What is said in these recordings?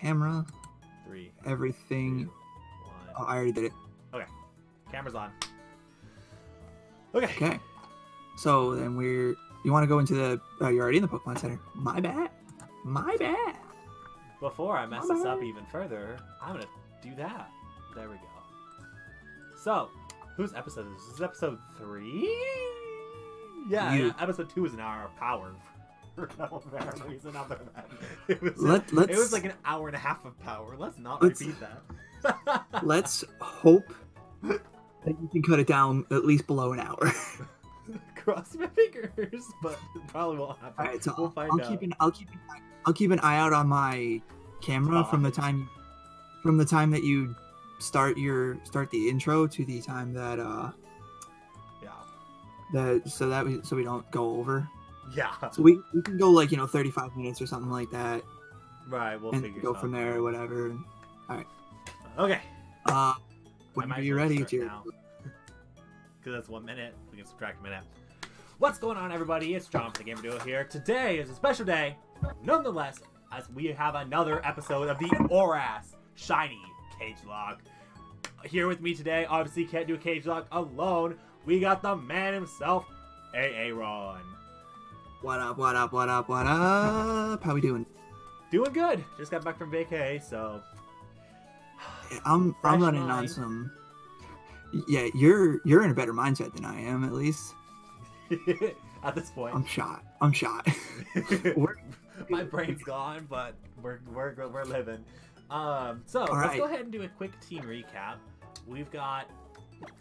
camera, Three, everything. two, Oh. I already did it. Okay, camera's on. Okay. Okay. So then we're. You want to go into the? Oh, you're already in the Pokemon Center. My bad. My bad. Before I mess this up even further, I'm gonna do that. There we go. So, whose episode is this? This is episode three? Yeah, yeah, episode two is an hour of power. For no apparent reason other than it was, Let- it let's- was like an hour and a half of power. Let's not Let's- repeat that. Let's hope that you can cut it down at least below an hour. Cross my fingers, but it probably won't happen. All right, so we'll find I'll out. keep an I'll keep an eye, I'll keep an eye out on my camera from the time from the time that you start your start the intro to the time that uh Yeah. that so that we so we don't go over. Yeah. So we, we can go like you know 35 minutes or something like that Right, we'll and go from there or whatever. All right. Okay. Uh, when as well ready now. Because that's one minute. We can subtract a minute. What's going on, everybody? It's John from the Gamer Duo here. Today is a special day, nonetheless, as we have another episode of the Oras Shiny Cage Lock. Here with me today, obviously can't do a cagelocke alone. We got the man himself, AA Ron. What up? What up? What up? What up? How we doing? Doing good. Just got back from vacay, so I'm Fresh I'm running on some. Yeah, you're you're in a better mindset than I am. At least at this point. I'm shot. I'm shot. My brain's gone, but we're we're we're living. Um, so let's right. go ahead and do a quick team recap. We've got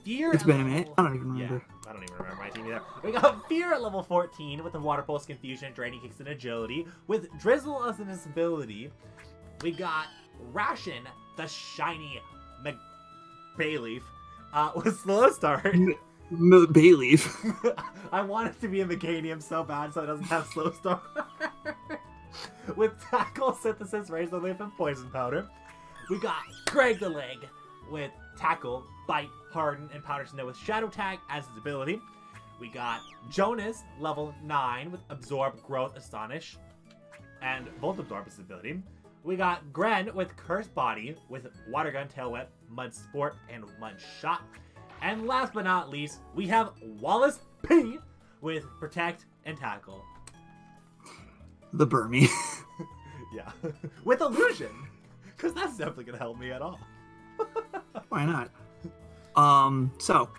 Fear. It's been a minute. I don't even Yeah, remember. I don't even remember my team either. We got Fear at level 14 with the Water Pulse Confusion, Draining Kiss, and Agility. With Drizzle as an ability, we got Ration, the shiny Mc- Bayleaf, uh, with Slow Start. M- Bayleaf. I want it to be a Meganium so bad so it doesn't have slow start. With tackle, synthesis, razor leaf, and poison powder. We got Greg the Leg with tackle, bite, harden, and powder snow with shadow tag as his ability. We got Jonas level 9 with absorb, growth, astonish, and volt absorb his ability. We got Gren with Curse Body with Water Gun, Tail Whip, Mud Sport, and Mud Shot. And last but not least, we have Wallace P with Protect and Tackle. the Burmy. Yeah. with Illusion. Because that's definitely going to help me at all. Why not? Um. So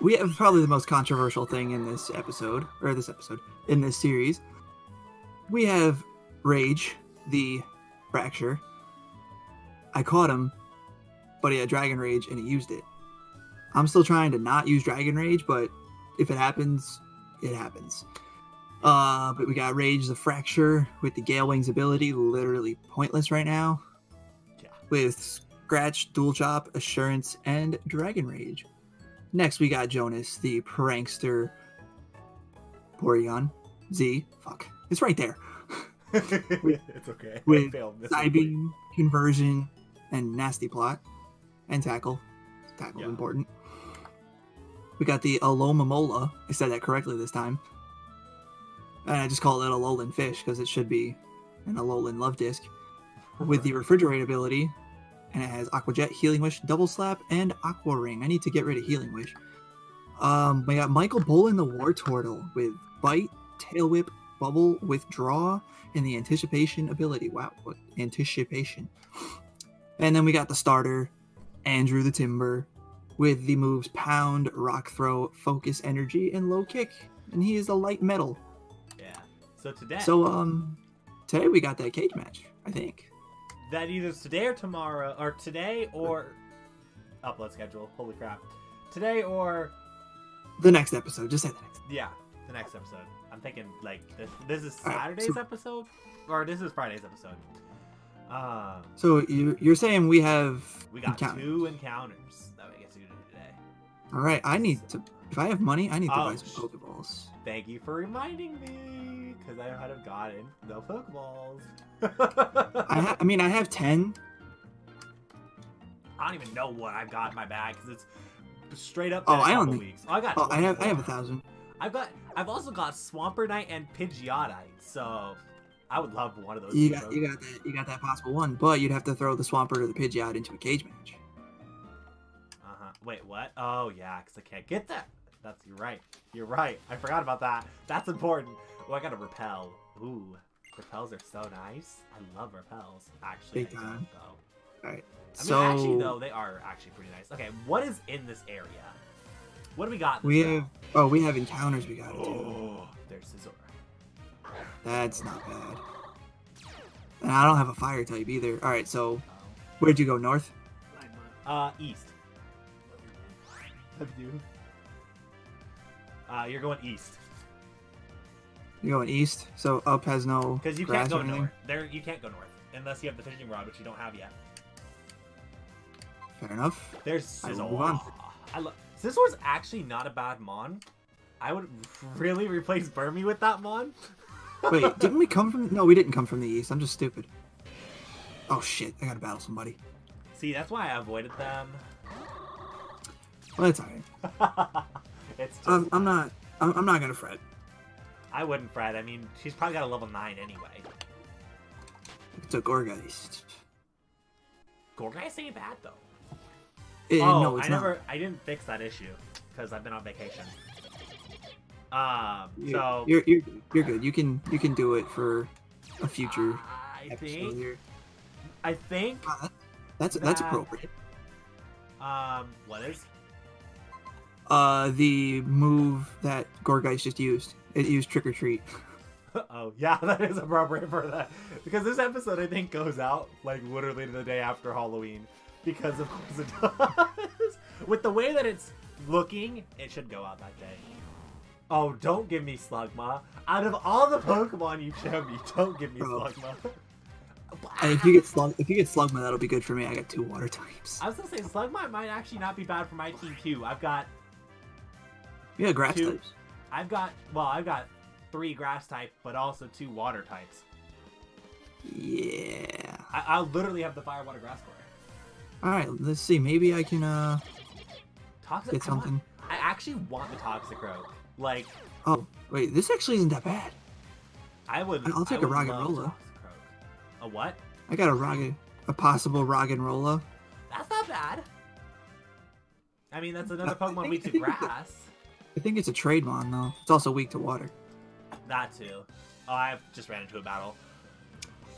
we have probably the most controversial thing in this episode, or this episode in this series. We have Rage, the Fraxure. I caught him, but he had Dragon Rage and he used it. I'm still trying to not use Dragon Rage, but if it happens, it happens. Uh, but we got Rage the Fraxure with the Gale Wings ability, literally pointless right now. Yeah. With Scratch, Dual Chop, Assurance, and Dragon Rage. Next, we got Jonas, the Prankster. Porygon. Z. Fuck. It's right there. it's okay. with. Psybeam, Conversion, and Nasty Plot. And Tackle. Tackle Yeah. important. We got the Alomomola. I said that correctly this time. And I just call it Alolan Fish because it should be an Alolan Luvdisc. With the Refrigerate ability. And it has Aqua Jet, Healing Wish, Double Slap, and Aqua Ring. I need to get rid of Healing Wish. Um, we got Michael Bolin the Wartortle with Bite, Tail Whip, Bubble, Withdraw, and the Anticipation ability. Wow, what anticipation. And then we got the starter, Andrew the Timburr, with the moves Pound, Rock Throw, Focus Energy, and Low Kick. And he is a light metal. Yeah. So today, So, um, today we got that cage match, I think. That either today or tomorrow, or today or upload schedule. Holy crap! Today or The next episode, just say the next. yeah, the next episode. I'm thinking like this. This is Saturday's so- episode, or this is Friday's episode. Um, So you, you're saying we have we got encounters. two encounters that we get to do today. All right, I need to. If I have money, I need to Oh, buy some Pokeballs. Thank you for reminding me, because I might have gotten no Pokeballs. I, ha- I mean, I have ten. I don't even know what I've got in my bag because it's straight up. Oh, I only- weeks. Oh, I got. Oh, I have I have a thousand. I've got. I've also got Swampertite and Pidgeotite. So I would love one of those. You got go. you got that you got that possible one, but you'd have to throw the Swampert or the Pidgeot into a cage match. Uh-huh. Wait, what? Oh, yeah, because I can't get that. That's you're right. You're right. I forgot about that. That's important. Oh, I got to repel. Ooh, repels are so nice. I love repels. Actually, Big I don't, time. though. Alright. I mean, So actually, though, they are actually pretty nice. Okay, what is in this area? What do we got? we this have oh we have encounters we gotta do. Oh, there's Scizor. That's not bad. And I don't have a fire type either. Alright, so where'd you go? North? Uh, east. Have you? Uh, you're going east You going east? So up has no because you can't go north. There, you can't go north unless you have the fishing rod, which you don't have yet. Fair enough. There's I will Scizor. move on. I love Scizor's actually not a bad mon. I would really replace Burmy with that mon. Wait, didn't we come from? No, we didn't come from the east. I'm just stupid. Oh shit! I gotta battle somebody. See, that's why I avoided them. Well, that's alright. it's just I'm, I'm not. I'm, I'm not gonna fret. I wouldn't fret. I mean, she's probably got a level nine anyway. It's a Gourgeist. Gourgeist ain't bad though. Eh, oh, no, it's I not. never, I didn't fix that issue because I've been on vacation. Um, You're, so you're, you're you're good. You can you can do it for a future I think, here. I think, that- that's that's appropriate. um, what is? Uh, the move that Gourgeist just used. It used Trick or Treat. oh, yeah, that is appropriate for that because this episode I think goes out like literally the day after Halloween because of course it does. With the way that it's looking, it should go out that day. Oh, don't give me Slugma. Out of all the Pokemon you showed me, don't give me oh. Slugma. And if you get slug, if you get Slugma, that'll be good for me. I got two water types. I was gonna say Slugma might actually not be bad for my team too. I've got Yeah, grass two- types. I've got well, I've got three grass type, but also two water types. Yeah. I, I'll literally have the fire water grass it. All right, let's see. Maybe I can uh Toxic get on. something. I actually want the Toxic Toxicroak. Like Oh, wait, this actually isn't that bad. I would. I'll take I a Roggenrola. A what? I got a Rog, a possible Roggenrola. That's not bad. I mean, that's another Pokemon weak to grass. I think it's a trade mon though. It's also weak to water. That too. Oh, I just ran into a battle.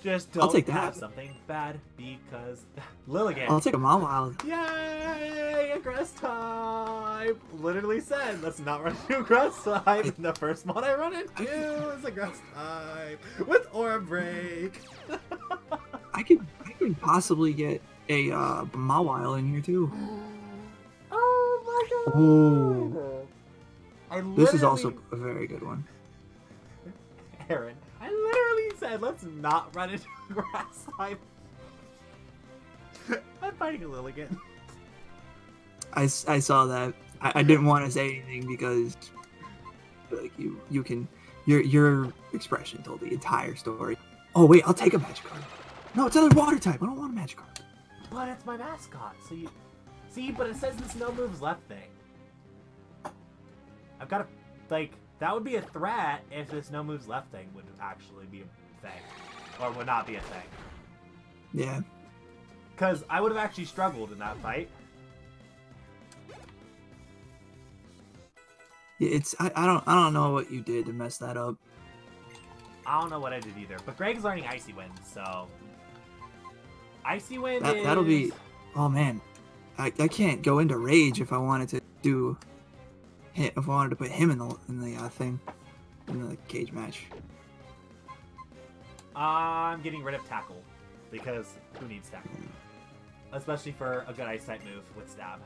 Just don't I'll take have that. something bad because Lilligant. I'll take a Mawile. Yay! A grass type! Literally said, let's not run into a grass type. The first one I run into is a grass type with Aura Break. I could I could possibly get a uh, Mawile in here too. Oh my god! Ooh. I This is also a very good one. Aaron. I literally said, let's not run into a grass type. I'm fighting a Lilligant. I saw that. I, I didn't want to say anything because like you you can your your expression told the entire story. Oh wait, I'll take a Magikarp. No, it's another water type. I don't want a Magikarp. But it's my mascot, so you see. But it says this no moves left thing. I've got to like that would be a threat if this no moves left thing would actually be a thing, or would not be a thing. Yeah. Because I would have actually struggled in that fight. It's I, I don't I don't know what you did to mess that up. I don't know what I did either. But Greg's learning Icy Wind, so Icy Wind That- is... that'll be- Oh man, I, I can't go into rage if I wanted to do hit if I wanted to put him in the in the uh, thing in the cage match. I'm getting rid of Tackle because who needs Tackle? Especially for a good Ice type move with Stab.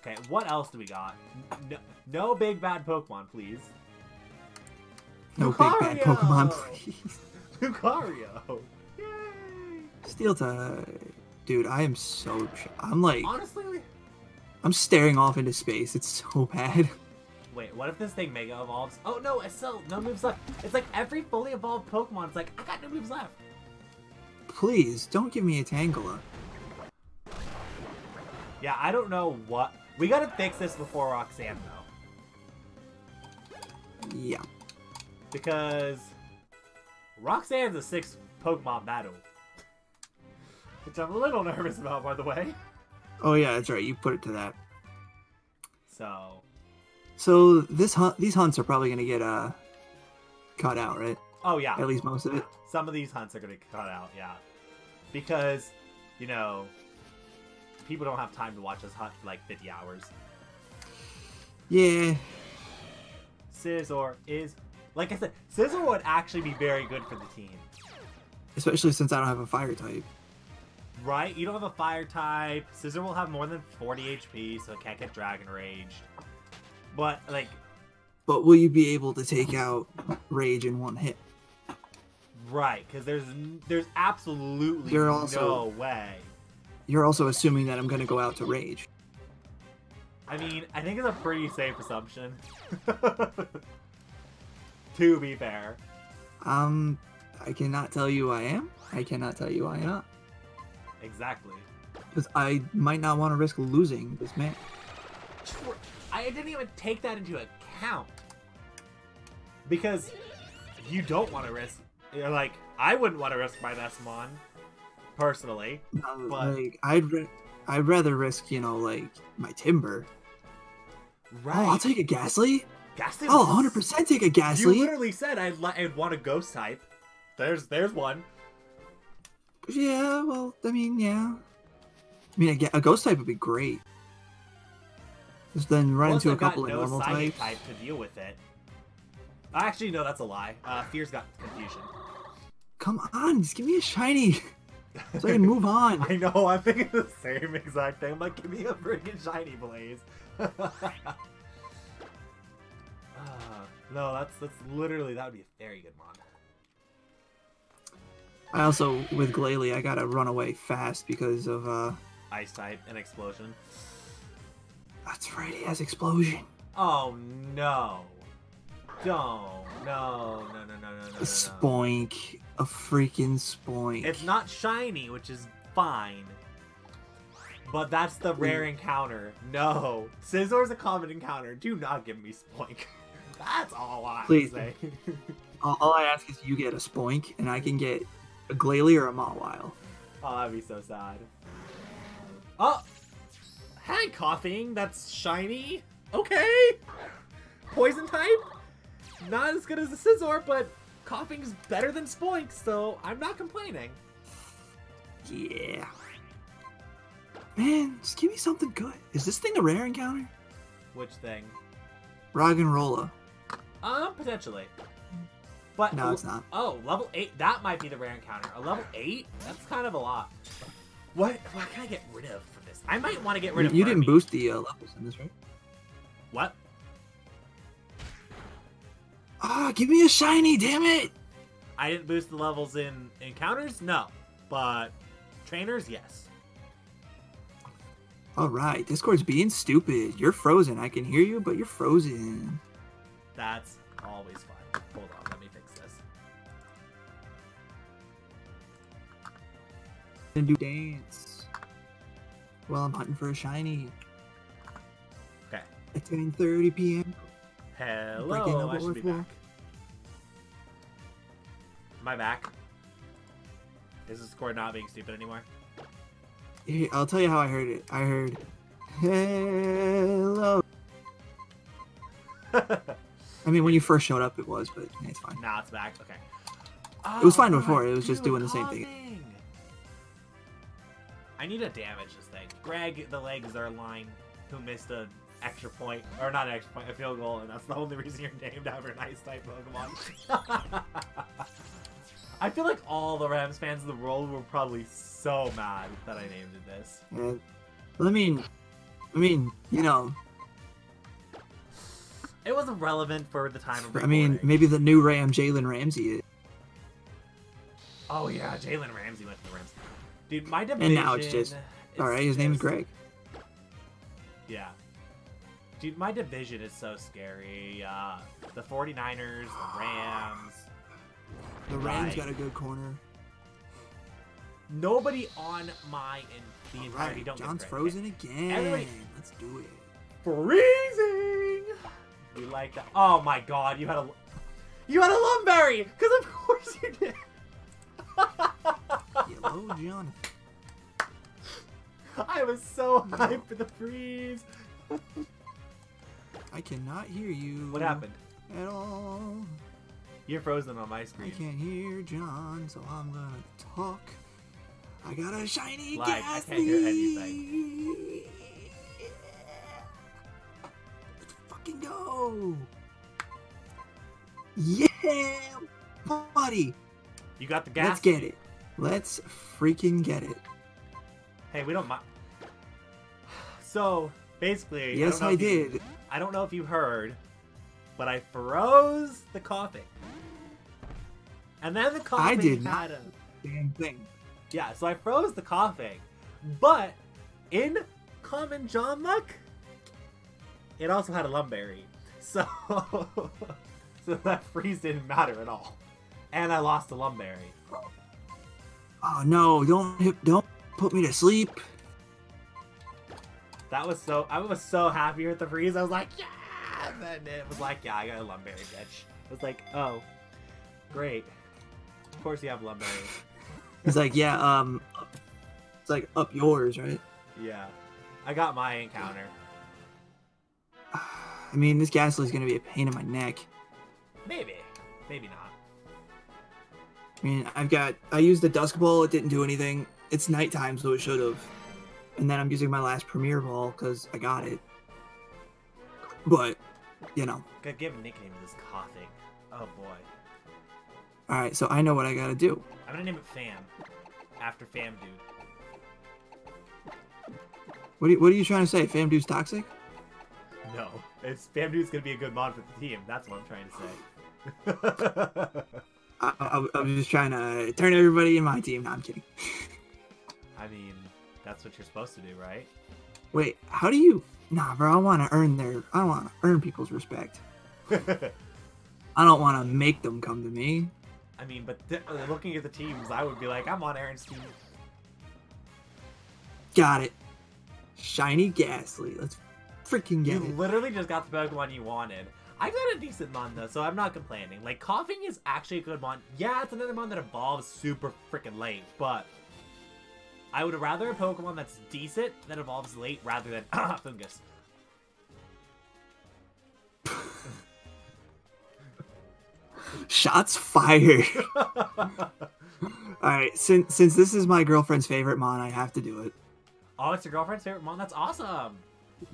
Okay, what else do we got? No, no big bad Pokemon, please. No big bad Pokemon, please. Lucario! Yay! Steel type, dude. I am so ch- I'm like Honestly, I'm staring off into space. It's so bad. wait, what if this thing Mega evolves? Oh no, it's still no moves left. It's like every fully evolved Pokemon, it's like, I got no moves left. Please don't give me a Tangela. Yeah, I don't know what. We gotta fix this before Roxanne, though. Yeah. Because Roxanne's a six Pokemon battle. Which I'm a little nervous about, by the way. Oh yeah, that's right. You put it to that. So, So this hunt, these hunts are probably gonna get uh cut out, right? oh yeah, At least most of it. some of these hunts are going to cut out, yeah. Because, you know, people don't have time to watch us hunt for like 50 hours. Yeah, Scizor is, like I said, Scizor would actually be very good for the team. especially since I don't have a fire type. Right? You don't have a fire type. Scizor will have more than 40 HP, so it can't get Dragon Raged. But, like, But will you be able to take out Rage in one hit? right, because there's there's absolutely You're no also- way. You're also assuming that I'm gonna go out to Rage. I mean, I think it's a pretty safe assumption. to be fair. Um, I cannot tell you I am. I cannot tell you I am not. Exactly. Because I might not want to risk losing this man. I didn't even take that into account. Because you don't want to risk. You're like, I wouldn't want to risk my Nesmon, personally. Uh, But- like I'd I'd rather risk you know like my Timburr. Right. Oh, I'll take a Gastly. Gastly Oh, was- 100 percent take a You Gastly. literally said I'd, I'd want a ghost type. There's there's one. Yeah, well, I mean, yeah. I mean, a, a ghost type would be great. Just then run Plus, into a I've got couple of no normal types. type to deal with it. I actually, no, that's a lie. Uh, Fear's got confusion. Come on, just give me a shiny so I can move on. I know, I'm thinking the same exact thing. I'm like, give me a freaking shiny blaze. Ah, no, that's that's literally that would be a very good mon. I also, with Glalie, I gotta run away fast because of, uh, Ice type and explosion. that's right, he has Explosion. Oh no! Don't no no no no no no. spoink. A freaking spoink. It's not shiny, which is fine. But that's the rare encounter. No. Scizor's a common encounter. Do not give me Spoink. That's all I Please. say. all I ask is you get a spoink, and I can get a Glalie or a Mawile. oh, that'd be so sad. Oh! Hi, Koffing. That's shiny. Okay. Poison type? Not as good as the Scizor, but Koffing's better than Spoink, so I'm not complaining. Yeah. Man, just give me something good. Is this thing a rare encounter? Which thing? Roggenrola. Um, potentially. But No, it's not. Oh, level eight. That might be the rare encounter. A level eight? That's kind of a lot. What? What can I get rid of for this? I might want to get rid You, of. you didn't boost the uh, levels in this, right? What? Ah, give me a shiny, damn it! I didn't boost the levels in encounters. No, but trainers, yes. All right, Discord's being stupid. You're frozen. I can hear you, but you're frozen. That's always fun. And do dance. While I'm hunting for a shiny Okay. at 10:30 p.m. Hello, I should be back. Am I back? Is this score not being stupid anymore? I'll tell you how I heard it. I heard, "Hello." I mean, when you first showed up, it was, but yeah, it's fine. Now it's back. Okay. It was fine Oh, before, it was just doing the same thing. Koffing. I need to damage this thing. Greg, the Leg Zuerlein who missed a extra point, or not an extra point, a field goal, and that's the only reason you're named after an ice type Pokemon. I feel like all the Rams fans in the world were probably so mad that I named it this. Yeah. Well, I mean, I mean, you know, It wasn't relevant for the time of I mean, maybe the new Ram, Jalen Ramsey, is. Oh yeah, Jalen Ramsey went to the Rams. Dude, my division. And now it's just- All right, his name is Greg. Yeah. Dude, my division is so scary. Uh, the 49ers, the Rams. The Rams got a good corner. Nobody on my in the All entirety right, don't John's frozen again. Everybody- Let's do it. Freezing. You like that? Oh my god, you had a You had a Lum Berry! Because of course you did! Yellow Jonathan. I was so hyped for the freeze! I cannot hear you. What happened? At all. You're frozen on my screen. I can't hear John, so I'm gonna talk. I got a shiny Lag, I gas can't hear anything. Let's fucking go. Yeah, buddy. You got the gas? Let's get it. Let's freaking get it. Hey, we don't mind. So, basically, Yes, don't I if you- did. I don't know if you heard, but I froze the Koffing. And then the Koffing did not. had a Damn thing. Yeah, so I froze the Koffing. But in common John luck, it also had a Lum Berry. So so that freeze didn't matter at all. And I lost a Lum Berry. Oh no! Don't don't put me to sleep. That was so I was so happy with the freeze. I was like, yeah! And then it was like, yeah, I got a Lum Berry, bitch. I was like, oh, great. Of course you have Lum Berry. He's like, yeah, um, it's like up yours, right? Yeah. I got my encounter. I mean, this Gastly's gonna be a pain in my neck. Maybe. Maybe not. I mean, I've got I used the Dusk Ball. It didn't do anything. It's nighttime, so it should have. And then I'm using my last Premier Ball because I got it. But, you know. Gotta give a nickname to this Koffing. Oh boy. All right, so I know what I gotta do. I'm gonna name it Fam. After Fam Dude. What are you, what are you trying to say? Fam Dude's toxic? No. It's Fam Dude's gonna be a good mod for the team. That's what I'm trying to say. I, I, I was just trying to turn everybody in my team. No, I'm kidding. I mean, that's what you're supposed to do, right? Wait, how do you? Nah, bro. I want to earn their. I want to earn people's respect. I don't want to make them come to me. I mean, but th- uh, looking at the teams, I would be like, I'm on Aaron's team. Got it. Shiny Gastly. Let's freaking get You it. literally just got the Pokemon you wanted. I got a decent mon though, so I'm not complaining. Like Koffing is actually a good mon. Yeah, it's another mon that evolves super freaking late, but I would rather a Pokemon that's decent that evolves late rather than Foongus. Shots fired. All right, since since this is my girlfriend's favorite mon, I have to do it. oh, it's your girlfriend's favorite mon. That's awesome.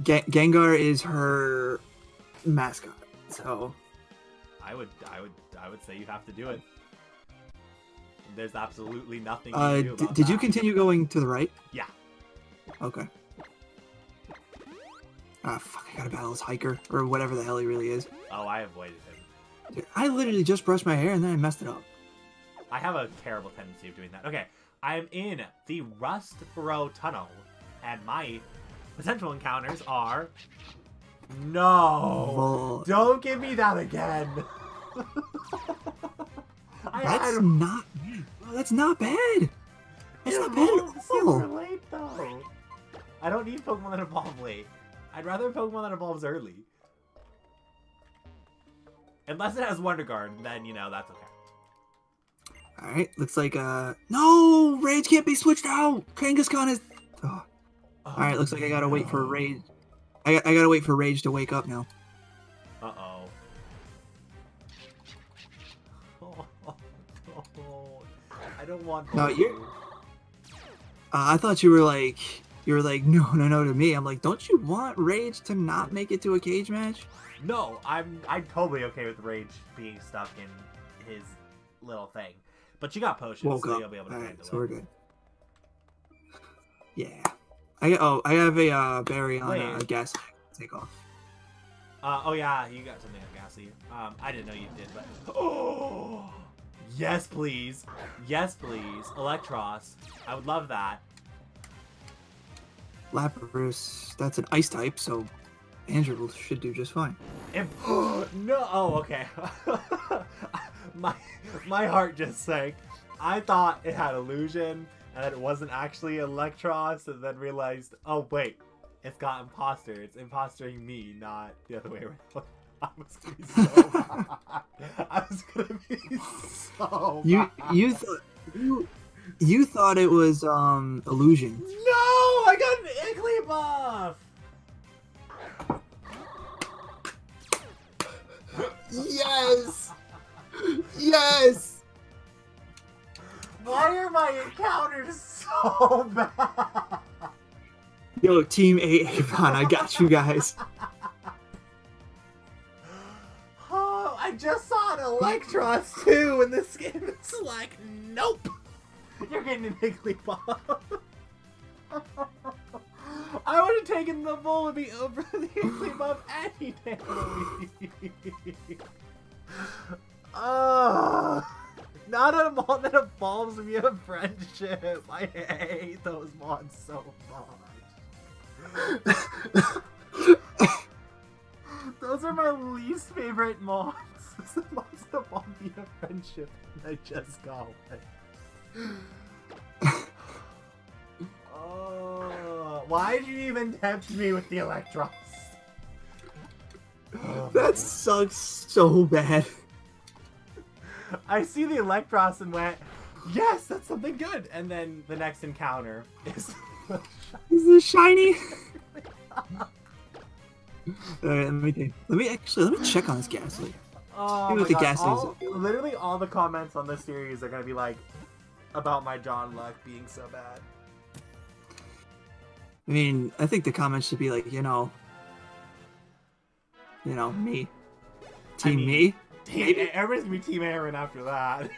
Ga- Gengar is her mascot, so I would, I would, I would say you have to do it. There's absolutely nothing uh, can d- do about did you continue going to the right? Yeah. Okay. Ah, fuck! I gotta battle this hiker or whatever the hell he really is. Oh, I avoided him. Dude, I literally just brushed my hair and then I messed it up. I have a terrible tendency of doing that. Okay, I'm in the Rust Burrow Tunnel, and my potential encounters are. No! Don't give me that again! I That's not. Oh, that's not bad. That's not bad at super late though. I don't need Pokemon that evolve late. I'd rather Pokemon that evolves early. Unless it has Wonder Guard, then you know that's okay. All right, looks like uh no rage can't be switched out. Kangaskhan is. Oh. All right, looks like I gotta wait for rage. I, I gotta wait for rage to wake up now. Uh oh. Oh, I don't want. No, you're- Uh, I thought you were like you were like no no no to me. I'm like, don't you want rage to not make it to a cage match? No, I'm I'm totally okay with Rage being stuck in his little thing. But you got potions, Woke so up. you'll be able to All right, handle so we're good. Yeah. I oh I have a uh, berry on uh, Wait. gas. Take off. Uh, oh yeah, you got something on Gastly. Um, I didn't know you did, but oh, yes please, yes please, Eelektross. I would love that. Lapras. That's an ice type, so Andrew should do just fine. If, no, oh okay. my my heart just sank. I thought it had illusion and it wasn't actually Eelektross, and then realized, oh wait, it's got imposter. It's impostering me, not the other way around. I was gonna be so mad. I was gonna be so You mad. you thought you you thought it was um illusion. No, I got an Igglybuff. Yes. Yes. Why are my encounters so bad? Yo, Team Eight Avon, I got you guys. Oh, I just saw an Eelektross too, and this game is like, nope. You're getting an Igglybuff. I would have taken the Volbeat over the Igglybuff any day. Ugh. Not a mon that evolves via friendship. I hate those mods so much. Those are my least favorite mods. The mons that evolve via friendship. I just got one. oh, why did you even tempt me with the Eelektross? Oh, That sucks so bad. I see the Eelektross and went, yes, that's something good. And then the next encounter is. Is this shiny? Alright, let me think. let me actually let me check on this Gastly. oh my the God, all- Literally, all the comments on this series are gonna be like about my John Luck being so bad. I mean, I think the comments should be like, you know, you know, me, team mean- me. Damn, Maybe- everybody's gonna be Team Aaron after that.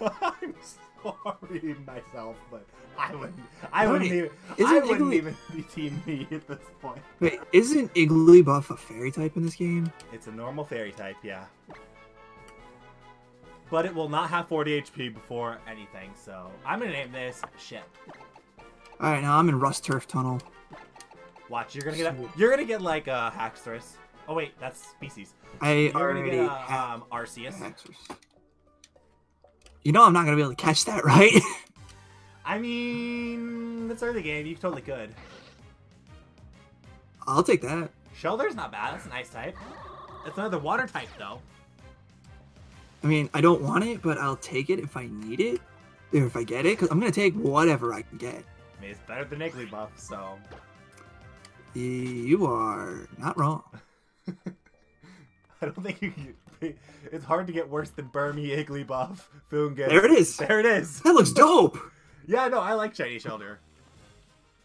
I'm sorry myself, but I wouldn't. I wouldn't even. isn't I wouldn't Iggly- even be Team Me at this point. Wait, isn't Igglybuff a fairy type in this game? It's a normal fairy type, yeah. But it will not have 40 HP before anything, so I'm gonna name this shit. All right, now I'm in Rusturf Tunnel. Watch, you're gonna get a, you're gonna get like a Haxorus. Oh wait, that's species. I You're already get a have um, Arceus. Haxorus. You know I'm not gonna be able to catch that, right? I mean, it's early game. You totally could. I'll take that. Shellder's not bad. That's a nice type. It's another water type though. I mean, I don't want it, but I'll take it if I need it, or if I get it, because I'm gonna take whatever I can get. I mean, it's better than Igglybuff, so You are not wrong. I don't think you. Can, it's hard to get worse than Burmy, Igglybuff, Foongus. There it is. There it is. That looks dope. Yeah, no, I like Shiny Shellder.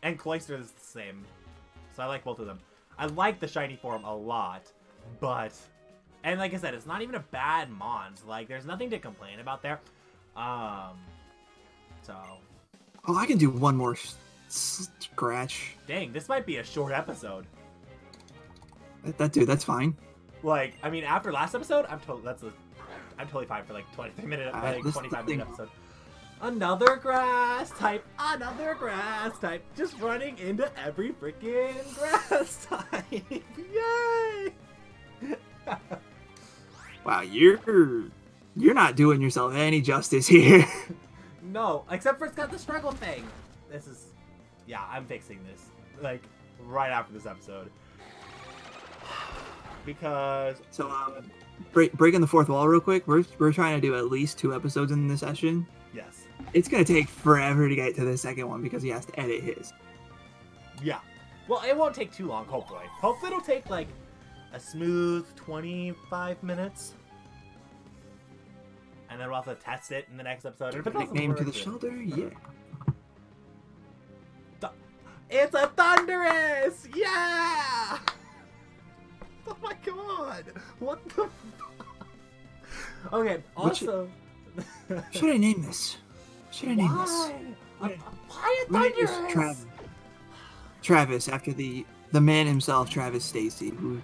And Cloyster is the same. So I like both of them. I like the shiny form a lot, but and like I said, it's not even a bad Mons. Like there's nothing to complain about there. Um so Oh, I can do one more scratch. dang, this might be a short episode. That, that dude, that's fine. Like, I mean after last episode, I'm totally that's a I'm totally fine for like 23 minute like this- 25 thing- minute episode. Another grass type, another grass type, just running into every freaking grass type. Yay! Wow, you're you're not doing yourself any justice here. No, except for it's got the struggle thing. This is, yeah, I'm fixing this like right after this episode because so, um, break, breaking the fourth wall real quick. We're we're trying to do at least two episodes in this session. yes, It's gonna take forever to get to the second one because he has to edit his. yeah. Well, it won't take too long. Hopefully, hopefully it'll take like a smooth 25 minutes. And then we'll have to test it in the next episode. And if it Nickname to the Shellder, yeah. It's a Thundurus! Yeah! God! What the fuck? Okay, What should- Should I name this? Should I name this? Why? Uh, Why a I'm Thundurus? Travis. Travis, after the the man himself, Travis Stacy, who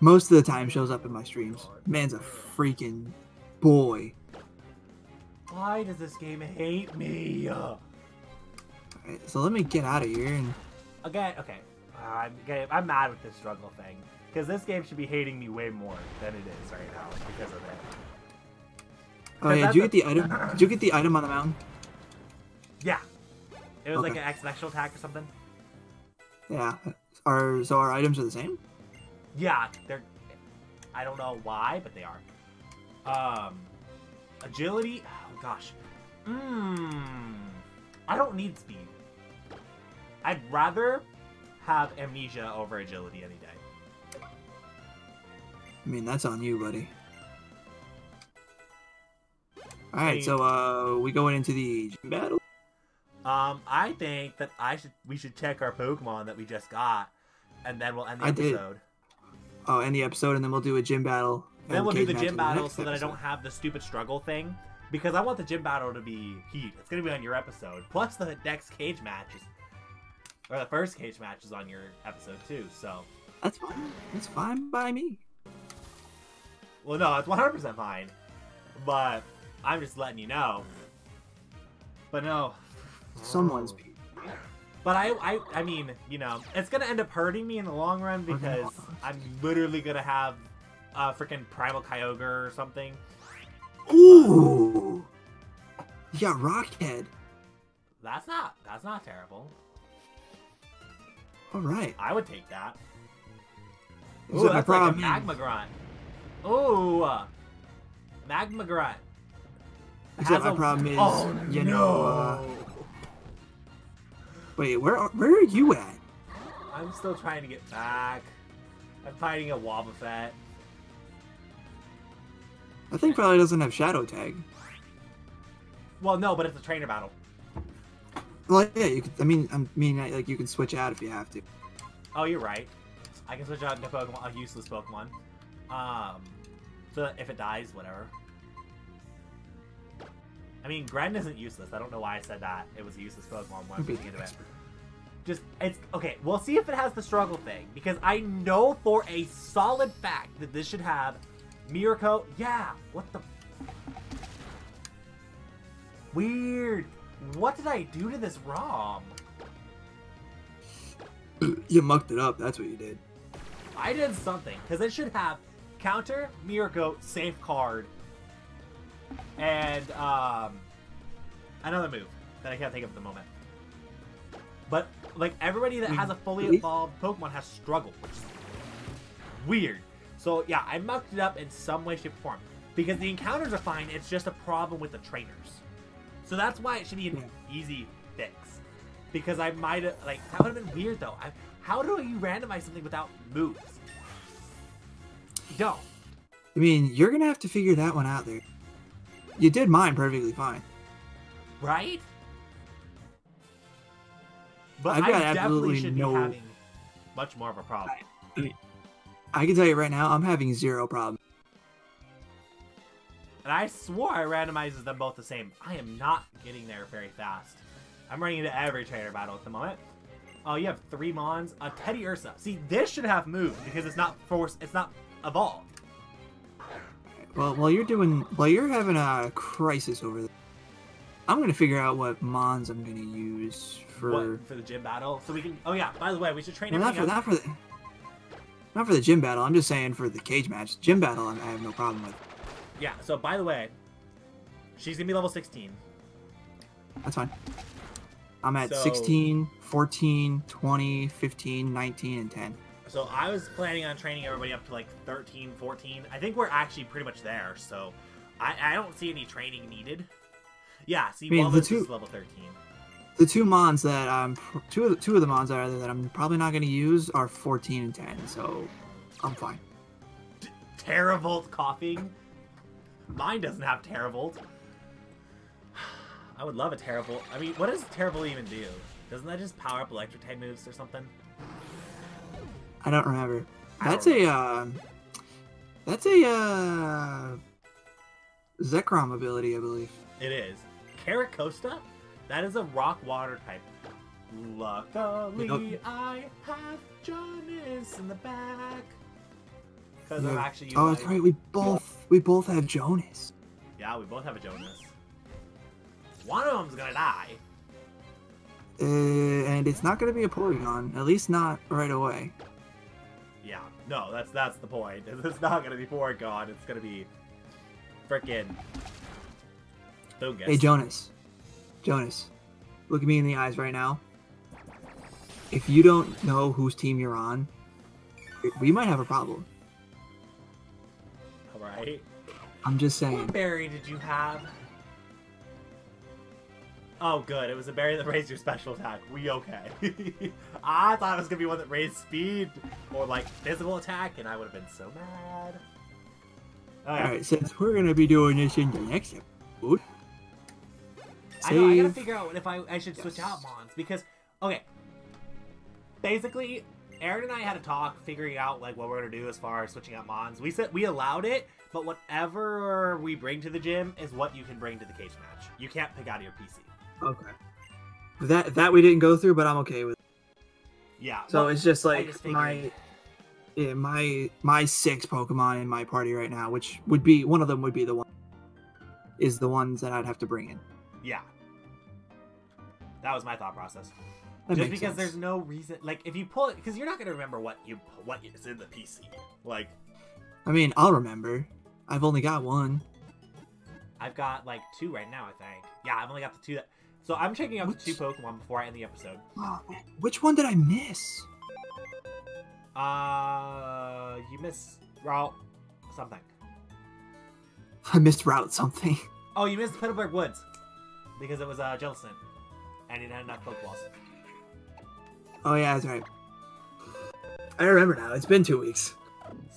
most of the time shows up in my streams. Man's a freaking boy. Why does this game hate me? Alright, so let me get out of here and Okay, okay. Uh, I'm, okay, I'm mad with this struggle thing. Because this game should be hating me way more than it is right now because of it. Oh yeah, did you get the item? Did you get the item on the mountain? Yeah. It was like Okay. an exponential attack or something. Yeah. Our so our items are the same. Yeah, they're. I don't know why, but they are. Um, agility. Oh gosh. Mmm. I don't need speed. I'd rather have amnesia over agility any day. I mean, that's on you, buddy. All right, so uh, we going into the gym battle. Um, I think that I should we should check our Pokemon that we just got, and then we'll end the I did. episode. Oh, end the episode, and then we'll do a gym battle. Then we'll do the gym battle next so that I don't have the stupid struggle thing. Because I want the gym battle to be heat. It's gonna be on your episode. Plus the next cage match is or the first cage match is on your episode too, so That's fine. That's fine by me. Well no, it's one hundred percent fine. But I'm just letting you know. But no. Someone's. beat. But I, I, I mean, you know, it's gonna end up hurting me in the long run oh, because I'm literally gonna have a freaking primal Kyogre or something. Ooh. You got Rockhead. That's not, that's not terrible. All right. I would take that. Ooh, my that's like a problem- magma grunt. Ooh, uh, magma grunt. Except my a- problem is, oh you no! know. Uh, wait, where are- where are you at? I'm still trying to get back. I'm fighting a Wobbuffet. That thing probably doesn't have Shadow Tag. Well, no, but it's a trainer battle. Well, yeah, you could. I mean, I mean, like you can switch out if you have to. Oh, you're right. I can switch out to Pokemon, a useless Pokemon. Um, so that if it dies, whatever. I mean, Gren isn't useless. I don't know why I said that. It was a useless Pokemon when I was Be looking into it. Just it's okay. We'll see if it has the struggle thing because I know for a solid fact that this should have Mirko. Yeah. What the? Weird. What did I do to this ROM? You mucked it up. That's what you did. I did something because it should have counter, Mirror Coat, safe safeguard, and um, another move that I can't think of at the moment. But like everybody that has a fully evolved Pokemon has struggled, which is weird. So yeah, I mucked it up in some way, shape, or form because the encounters are fine. It's just a problem with the trainers. So that's why it should be an easy fix. Because I might have like that would have been weird though. I, how do you randomize something without moves? Don't. I mean, you're gonna have to figure that one out there. You did mine perfectly fine. right? But I've I definitely absolutely should no- be having much more of a problem. I can tell you right now, I'm having zero problem. And I swore I randomizes them both the same. I am not getting there very fast. I'm running into every trainer battle at the moment. Oh, you have three Mons, a Teddiursa. See, this should have moved because it's not force. It's not evolved. Well, while you're doing, while you're having a crisis over there, I'm gonna figure out what mons I'm gonna use for. What for the gym battle? So we can. Oh yeah. By the way, we should train not for not for the, not for the gym battle. I'm just saying for the cage match. Gym battle, I have no problem with. Yeah. So by the way, she's gonna be level 16. That's fine. I'm at So- 16, 14, 20, 15, 19, and 10. So I was planning on training everybody up to like 13, 14. I think we're actually pretty much there. So I, I don't see any training needed. Yeah. See, I mean, the two- is level 13. The two mons that I'm two of the, two of the mons that are that I'm probably not going to use are 14 and 10, so I'm fine. Teravolt Koffing. Mine doesn't have Teravolt. I would love a Teravolt. I mean, what does Teravolt even do? Doesn't that just power up electric type moves or something? I don't remember. That's a uh, that's a uh, Zekrom ability, I believe. It is. Carracosta? That is a rock water type. Luckily. I have Jonas in the back. Because I'm actually. Oh, that's right. We both we both have Jonas. Yeah, we both have a Jonas. One of them's gonna die. Uh, and it's not going to be a Porygon, at least not right away. No, that's that's the point. It's not gonna be Porygon. It's gonna be frickin' Thugus. Hey, Jonas. Jonas, look at me in the eyes right now. If you don't know whose team you're on, we might have a problem. All right. I'm just What saying. berry did you have? Oh, good. It was a berry that raised your special attack. We okay. I thought it was gonna be one that raised speed or like physical attack, and I would have been so mad. Alright, Alright, since we're gonna be doing this in the next episode. I know. I gotta figure out if I I should switch Yes. out Mons because okay. Basically, Aaron and I had a talk figuring out like what we're gonna do as far as switching out Mons. We said we allowed it, but whatever we bring to the gym is what you can bring to the cage match. You can't pick out of your PC. Okay. That that we didn't go through, but I'm okay with. Yeah. So well, it's just like just my yeah, my my six Pokemon in my party right now, which would be one of them would be the one is the ones that I'd have to bring in. Yeah. That was my thought process. That Just makes because sense. there's no reason, like if you pull it, because you're not gonna remember what you what is in the PC. Like I mean, I'll remember. I've only got one. I've got like two right now, I think. Yeah, I've only got the two that. So I'm checking out the two Pokemon before I end the episode. Oh. Which one did I miss? Uh, you miss route something. I missed route something. Oh, you missed Petalburg Woods because it was uh Jellicent, and it had enough Pokeballs. Oh yeah, that's right. I remember now. It's been two weeks.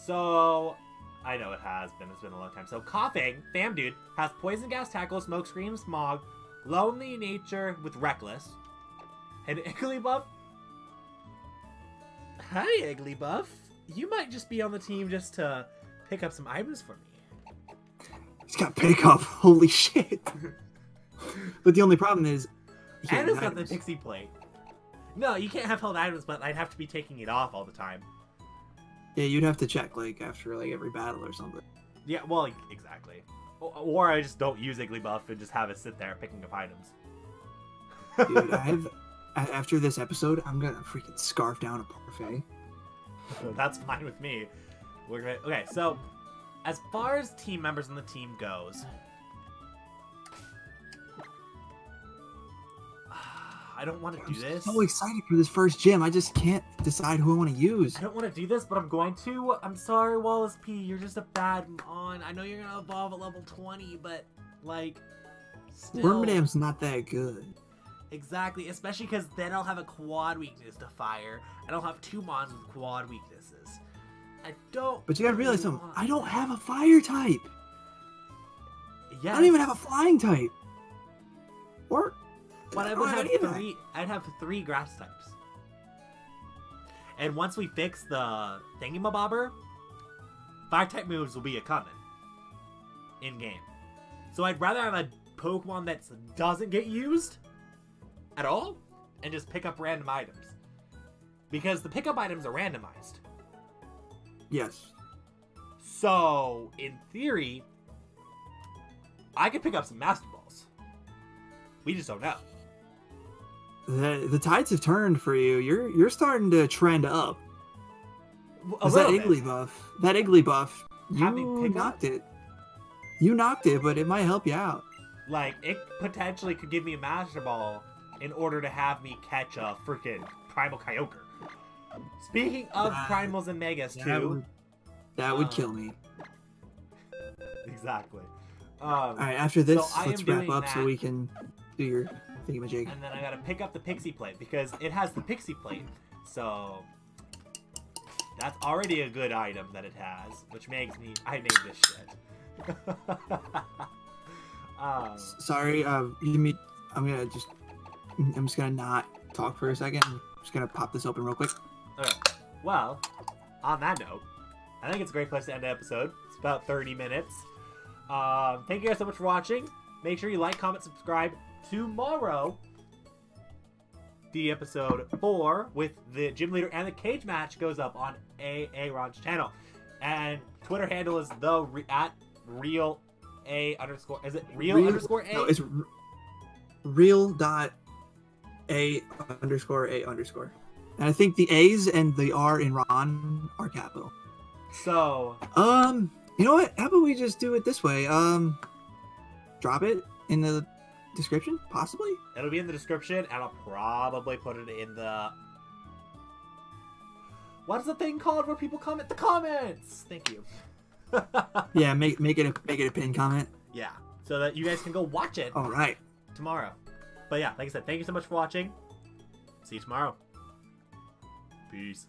So, I know it has been. It's been a long time. So, Koffing, fam dude, has poison gas, tackle, smokescreen, smog, lonely nature with reckless, and Igglybuff. Hi, Igglybuff. You might just be on the team just to pick up some items for me. He's got pickup. Holy shit. but the only problem is. he and has it's got the pixie plate. No, you can't have held items, but I'd have to be taking it off all the time. Yeah, you'd have to check like after like every battle or something. Yeah, well, exactly. Or, I just don't use Igglybuff and just have it sit there picking up items. Dude, I have. After this episode, I'm gonna freaking scarf down a parfait. That's fine with me. We're gonna okay. So, as far as team members on the team goes, I don't want to do this. I'm do this. so excited for this first gym. I just can't decide who I want to use. I don't want to do this, but I'm going to. I'm sorry, Wallace P. You're just a bad on. I know you're gonna evolve at level 20, but like, still. Wormadam's not that good. Exactly, especially because then I'll have a quad weakness to fire, and I'll have two mons with quad weaknesses. I don't. But you gotta realize something. I don't have a fire type. Yes, I don't even have a flying type. Or But I would have three. I'd have three grass types. And once we fix the thingamabobber, fire type moves will be a common in game. So I'd rather have a Pokemon that doesn't get used at all and just pick up random items. Because the pickup items are randomized. Yes. So, in theory, I could pick up some Master Balls. We just don't know. The the tides have turned for you. You're you're starting to trend up. 'Cause that bit. Igglybuff, that Igglybuff, you knocked it. You knocked it, but it might help you out. Like, it potentially could give me a Master Ball in order to have me catch a freaking Primal Kyogre. Speaking of That- Primals and Megas, That too. would, that would Uh, kill me. Exactly. Um, All right, after this, I let's wrap up so we can do your thingamajig. And then I gotta pick up the Pixie Plate because it has the Pixie Plate. So. That's already a good item that it has, which makes me. I made this shit. um, Sorry, uh, you mean I'm gonna just, I'm just gonna not talk for a second. I'm just gonna pop this open real quick. Okay. Well, on that note, I think it's a great place to end the episode. It's about 30 minutes. Um, thank you guys so much for watching. Make sure you like, comment, subscribe. Tomorrow, the episode 4 with the gym leader and the cage match goes up on AA Ron's channel. And Twitter handle is the re- at real A underscore. Is it real, Real- underscore A? No, it's real dot a underscore a underscore. And I think the A's and the R in Ron are capital. so, Um, you know what? How about we just do it this way? Um, drop it in the description, possibly. It'll be in the description, and I'll probably put it in the. What is the thing called where people comment? The comments! Thank you. Yeah, make make it a make it a pin comment. yeah, so that you guys can go watch it All right. tomorrow. But yeah, like I said, thank you so much for watching. See you tomorrow. Peace.